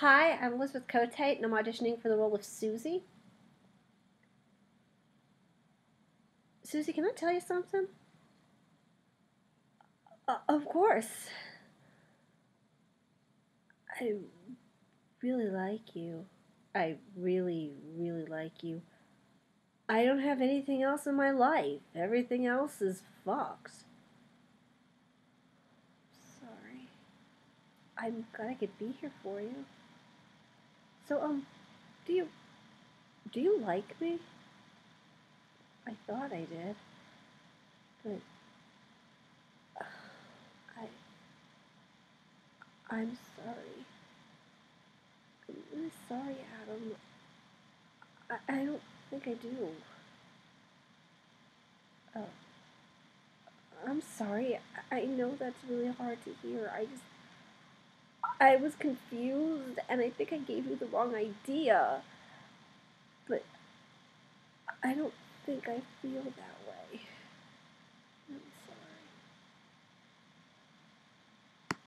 Hi, I'm Elizabeth Cotate, and I'm auditioning for the role of Suzie. Suzie, can I tell you something? Uh, of course. I really like you. I really, really like you. I don't have anything else in my life. Everything else is fucked. Sorry. I'm glad I could be here for you. So, um, do you, do you like me? I thought I did, but I, I'm sorry. I'm really sorry, Adam. I, I don't think I do. Oh. I'm sorry. I know that's really hard to hear. I just. I was confused and I think I gave you the wrong idea. But I don't think I feel that way.